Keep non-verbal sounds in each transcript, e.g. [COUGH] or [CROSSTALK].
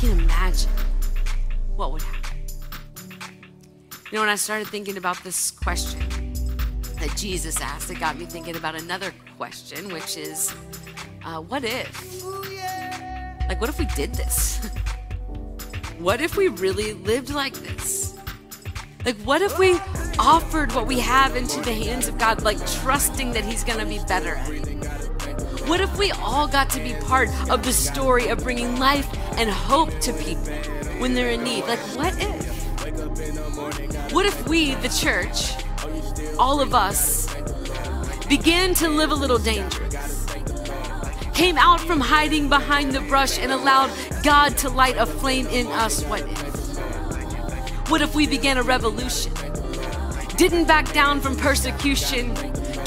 can imagine what would happen. You know, when I started thinking about this question that Jesus asked, it got me thinking about another question, which is uh, what if? Like, what if we did this? [LAUGHS] what if we really lived like this? Like, what if we offered what we have into the hands of God, like trusting that He's gonna be better at it? What if we all got to be part of the story of bringing life and hope to people when they're in need? Like, what if? What if we, the church, all of us, began to live a little dangerous? Came out from hiding behind the brush and allowed God to light a flame in us? What if? What if we began a revolution? Didn't back down from persecution,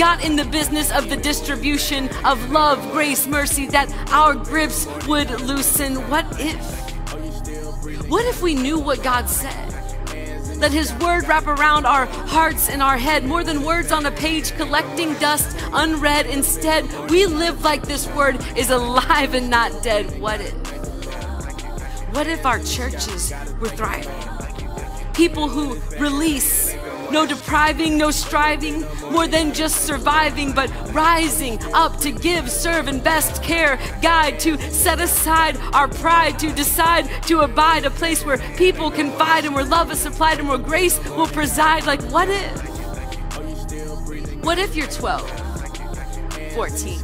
got in the business of the distribution of love, grace, mercy, that our grips would loosen. What if? What if we knew what God said? Let His word wrap around our hearts and our head more than words on a page collecting dust unread. Instead, we live like this word is alive and not dead. What if? What if our churches were thriving? People who release no depriving, no striving, more than just surviving, but rising up to give, serve, and best care, guide, to set aside our pride, to decide to abide, a place where people confide and where love is supplied and where grace will preside. Like, what if? What if you're 12, 14?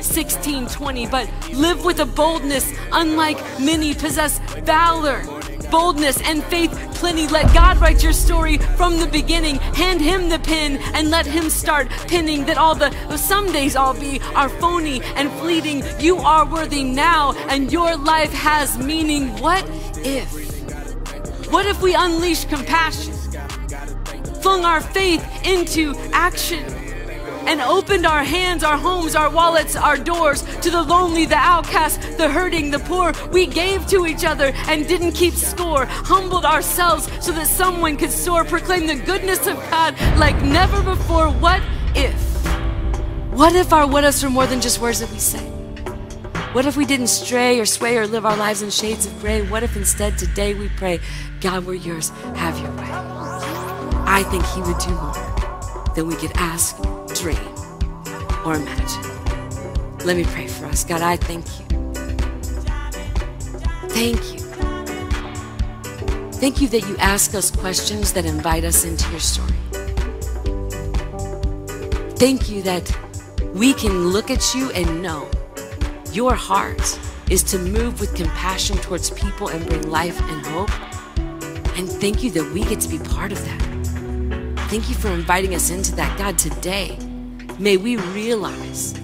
16, 20, but live with a boldness unlike many, possess valor, boldness, and faith plenty. Let God write your story from the beginning. Hand Him the pen and let Him start pinning that all the some days all be are phony and fleeting. You are worthy now, and your life has meaning. What if? What if we unleash compassion? Flung our faith into action and opened our hands, our homes, our wallets, our doors to the lonely, the outcast, the hurting, the poor. We gave to each other and didn't keep score, humbled ourselves so that someone could soar, proclaim the goodness of God like never before. What if? What if our what ifs were more than just words that we say? What if we didn't stray or sway or live our lives in shades of gray? What if instead today we pray, God, we're yours, have your way? I think He would do more than we could ask or imagine. Let me pray for us. God, I thank you. Thank you. Thank you that you ask us questions that invite us into your story. Thank you that we can look at you and know your heart is to move with compassion towards people and bring life and hope. And thank you that we get to be part of that. Thank you for inviting us into that. God, today, may we realize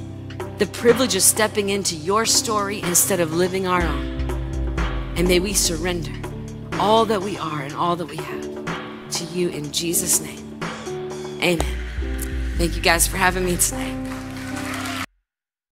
the privilege of stepping into your story instead of living our own. And may we surrender all that we are and all that we have to you in Jesus' name. Amen. Thank you guys for having me today.